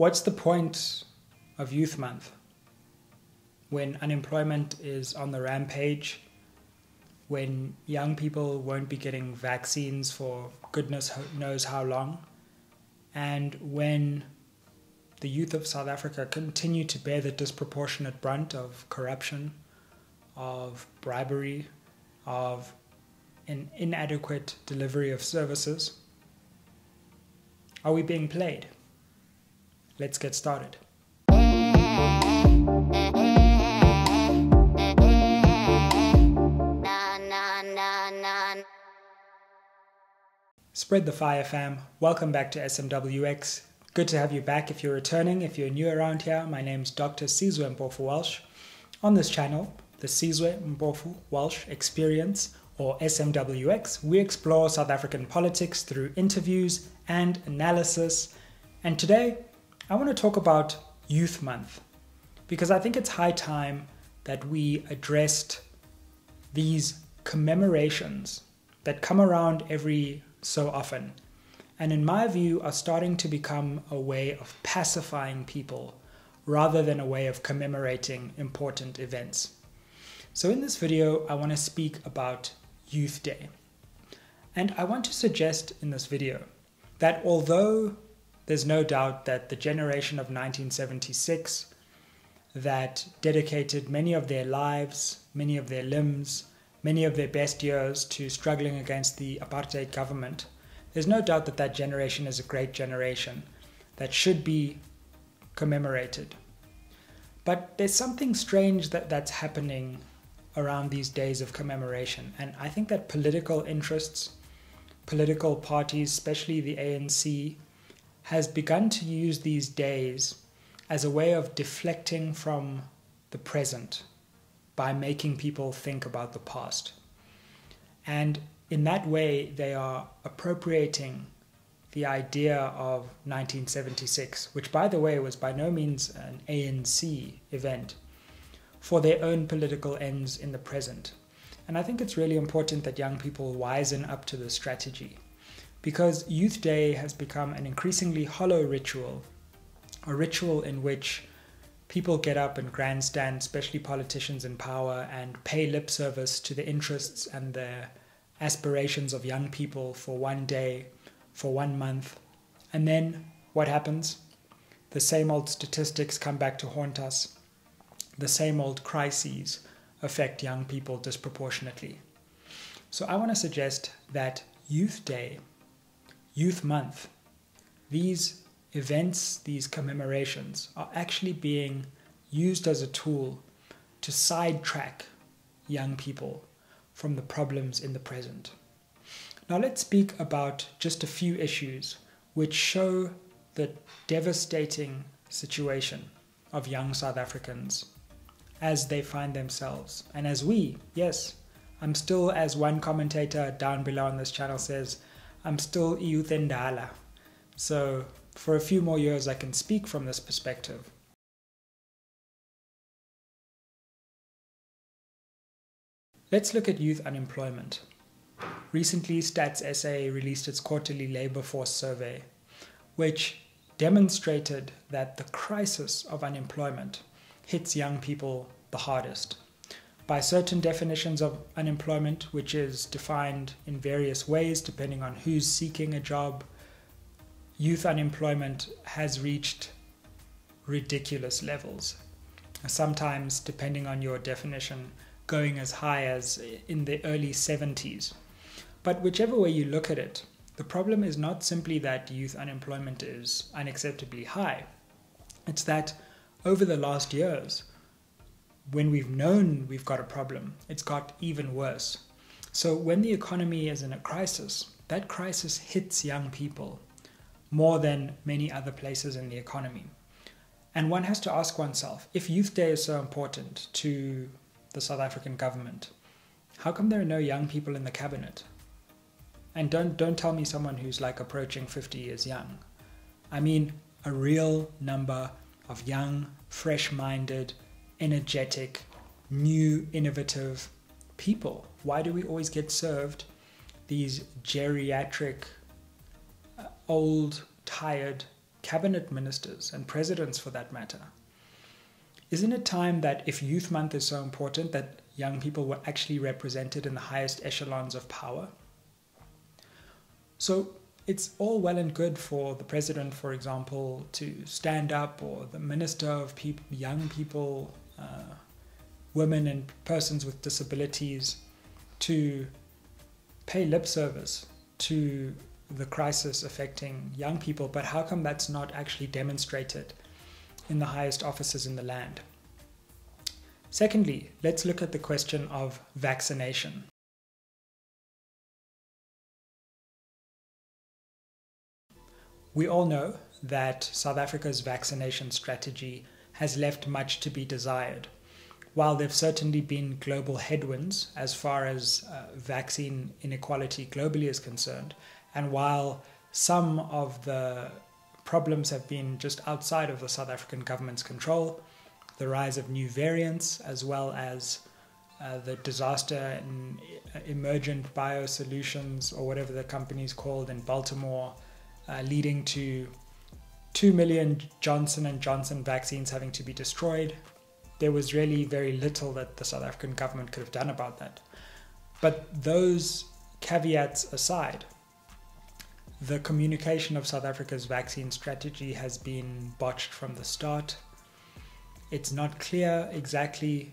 What's the point of Youth Month when unemployment is on the rampage, when young people won't be getting vaccines for goodness knows how long, and when the youth of South Africa continue to bear the disproportionate brunt of corruption, of bribery, of an inadequate delivery of services? Are we being played? Let's get started. Spread the fire, fam. Welcome back to SMWX. Good to have you back if you're returning. If you're new around here, my name's Dr. Sizwe Mpofu Walsh. On this channel, the Sizwe Mpofu Walsh Experience, or SMWX, we explore South African politics through interviews and analysis. And today, I want to talk about Youth Month because I think it's high time that we addressed these commemorations that come around every so often and in my view are starting to become a way of pacifying people rather than a way of commemorating important events. So in this video, I want to speak about Youth Day. And I want to suggest in this video that although there's no doubt that the generation of 1976 that dedicated many of their lives, many of their limbs, many of their best years to struggling against the apartheid government, there's no doubt that that generation is a great generation that should be commemorated. But there's something strange that, that's happening around these days of commemoration. And I think that political interests, political parties, especially the ANC, has begun to use these days as a way of deflecting from the present by making people think about the past. And in that way, they are appropriating the idea of 1976, which, by the way, was by no means an ANC event, for their own political ends in the present. And I think it's really important that young people wisen up to this strategy because Youth Day has become an increasingly hollow ritual, a ritual in which people get up and grandstand, especially politicians in power, and pay lip service to the interests and the aspirations of young people for one day, for one month. And then what happens? The same old statistics come back to haunt us. The same old crises affect young people disproportionately. So I want to suggest that Youth Day, Youth Month, these events, these commemorations are actually being used as a tool to sidetrack young people from the problems in the present. Now, let's speak about just a few issues which show the devastating situation of young South Africans as they find themselves. And as we, yes, I'm still, as one commentator down below on this channel says, I'm still youth endala. So for a few more years, I can speak from this perspective. Let's look at youth unemployment. Recently, Stats SA released its quarterly labor force survey, which demonstrated that the crisis of unemployment hits young people the hardest. By certain definitions of unemployment, which is defined in various ways depending on who's seeking a job, youth unemployment has reached ridiculous levels. Sometimes, depending on your definition, going as high as in the early 70s. But whichever way you look at it, the problem is not simply that youth unemployment is unacceptably high. It's that over the last years, when we've known we've got a problem, it's got even worse. So when the economy is in a crisis, that crisis hits young people more than many other places in the economy. And one has to ask oneself if Youth Day is so important to the South African government, how come there are no young people in the cabinet? And don't don't tell me someone who's like approaching 50 years young. I mean a real number of young, fresh-minded, energetic, new, innovative people. Why do we always get served these geriatric, uh, old, tired cabinet ministers, and presidents for that matter. Isn't it time that if Youth Month is so important, that young people were actually represented in the highest echelons of power? So it's all well and good for the president, for example, to stand up, or the minister of people, young people, uh, women, and persons with disabilities to pay lip service to the crisis affecting young people, but how come that's not actually demonstrated in the highest offices in the land? Secondly, let's look at the question of vaccination. We all know that South Africa's vaccination strategy has left much to be desired. While there have certainly been global headwinds as far as uh, vaccine inequality globally is concerned, and while some of the problems have been just outside of the South African government's control, the rise of new variants, as well as uh, the disaster in uh, Emergent BioSolutions, or whatever the company is called in Baltimore, uh, leading to 2 million Johnson and Johnson vaccines having to be destroyed. There was really very little that the South African government could have done about that. But those caveats aside, the communication of South Africa's vaccine strategy has been botched from the start. It's not clear exactly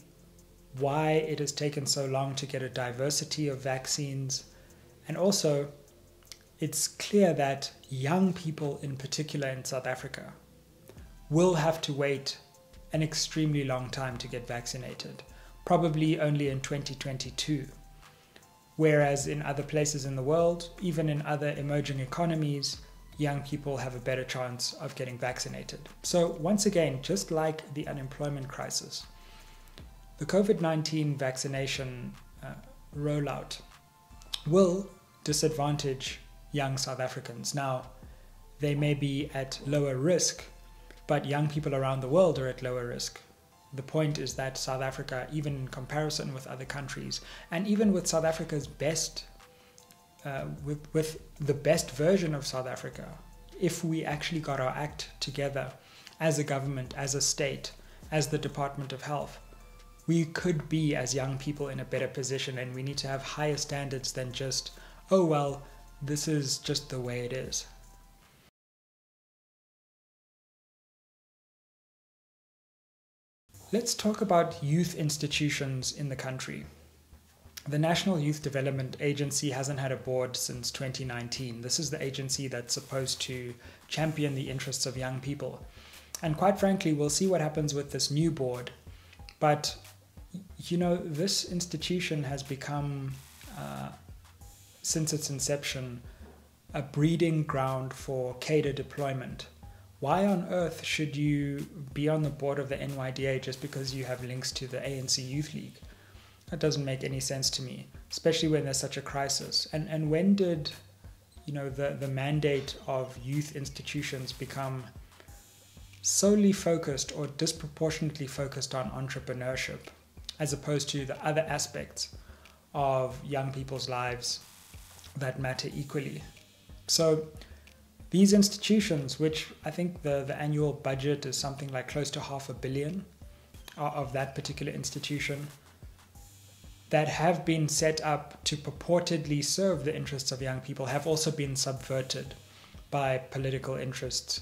why it has taken so long to get a diversity of vaccines. And also, it's clear that young people, in particular in South Africa, will have to wait an extremely long time to get vaccinated, probably only in 2022. Whereas in other places in the world, even in other emerging economies, young people have a better chance of getting vaccinated. So, once again, just like the unemployment crisis, the COVID 19 vaccination uh, rollout will disadvantage young South Africans. Now, they may be at lower risk, but young people around the world are at lower risk. The point is that South Africa, even in comparison with other countries, and even with South Africa's best, uh, with, with the best version of South Africa, if we actually got our act together as a government, as a state, as the Department of Health, we could be, as young people, in a better position, and we need to have higher standards than just, oh, well, this is just the way it is. Let's talk about youth institutions in the country. The National Youth Development Agency hasn't had a board since 2019. This is the agency that's supposed to champion the interests of young people. And quite frankly, we'll see what happens with this new board. But, you know, this institution has become uh, since its inception, a breeding ground for cadre deployment. Why on earth should you be on the board of the NYDA just because you have links to the ANC Youth League? That doesn't make any sense to me, especially when there's such a crisis. And and when did you know the, the mandate of youth institutions become solely focused or disproportionately focused on entrepreneurship as opposed to the other aspects of young people's lives that matter equally. So these institutions, which I think the, the annual budget is something like close to half a billion of that particular institution, that have been set up to purportedly serve the interests of young people have also been subverted by political interests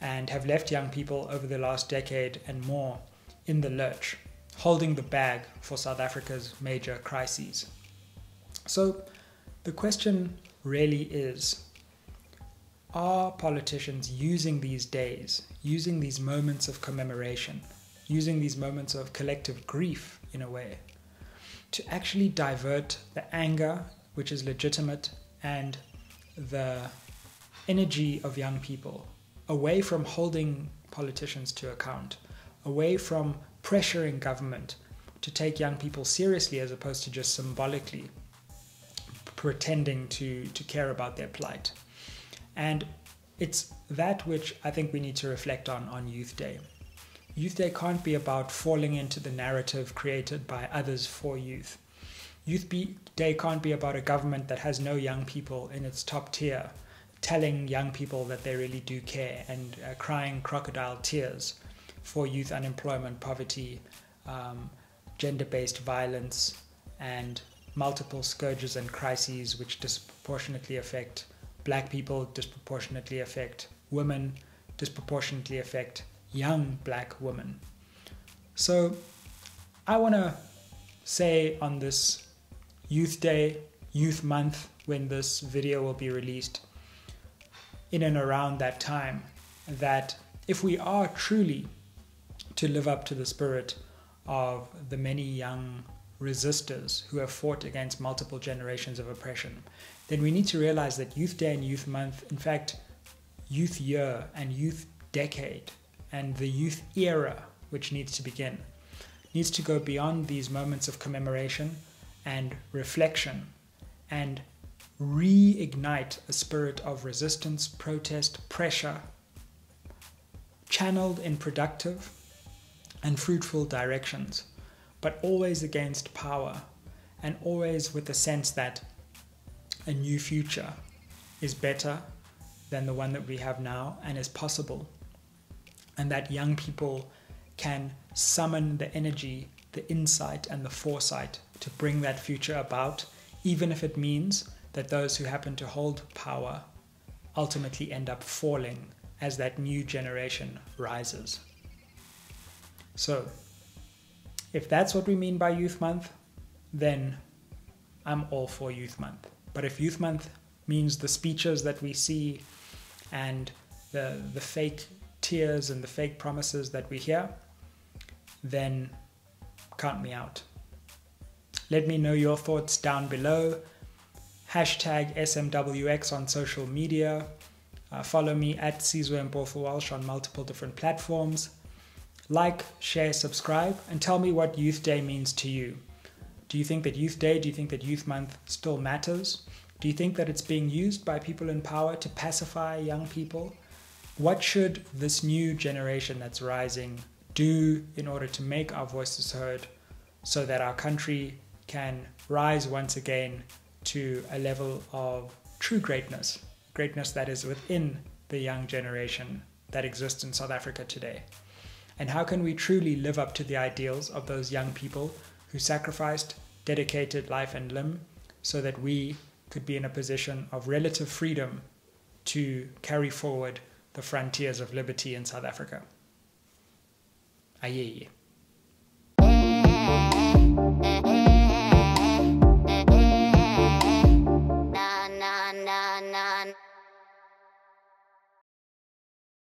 and have left young people over the last decade and more in the lurch, holding the bag for South Africa's major crises. So, the question really is are politicians using these days, using these moments of commemoration, using these moments of collective grief in a way, to actually divert the anger, which is legitimate, and the energy of young people away from holding politicians to account, away from pressuring government to take young people seriously as opposed to just symbolically pretending to, to care about their plight. And it's that which I think we need to reflect on on Youth Day. Youth Day can't be about falling into the narrative created by others for youth. Youth Day can't be about a government that has no young people in its top tier, telling young people that they really do care and uh, crying crocodile tears for youth unemployment, poverty, um, gender based violence, and multiple scourges and crises which disproportionately affect black people, disproportionately affect women, disproportionately affect young black women. So I want to say on this Youth Day, Youth Month, when this video will be released, in and around that time, that if we are truly to live up to the spirit of the many young resistors who have fought against multiple generations of oppression, then we need to realize that Youth Day and Youth Month, in fact, Youth Year and Youth Decade, and the youth era which needs to begin, needs to go beyond these moments of commemoration and reflection and reignite a spirit of resistance, protest, pressure, channeled in productive and fruitful directions, but always against power and always with the sense that a new future is better than the one that we have now and is possible. And that young people can summon the energy, the insight, and the foresight to bring that future about, even if it means that those who happen to hold power ultimately end up falling as that new generation rises. So, if that's what we mean by Youth Month, then I'm all for Youth Month. But if Youth Month means the speeches that we see and the, the fake tears and the fake promises that we hear, then count me out. Let me know your thoughts down below. Hashtag SMWX on social media. Uh, follow me at Sizwe Mpofu Walsh on multiple different platforms. Like, share, subscribe, and tell me what Youth Day means to you. Do you think that Youth Day, do you think that Youth Month still matters? Do you think that it's being used by people in power to pacify young people? What should this new generation that's rising do in order to make our voices heard so that our country can rise once again to a level of true greatness, greatness that is within the young generation that exists in South Africa today? And how can we truly live up to the ideals of those young people who sacrificed, dedicated life and limb so that we could be in a position of relative freedom to carry forward the frontiers of liberty in South Africa. Aye.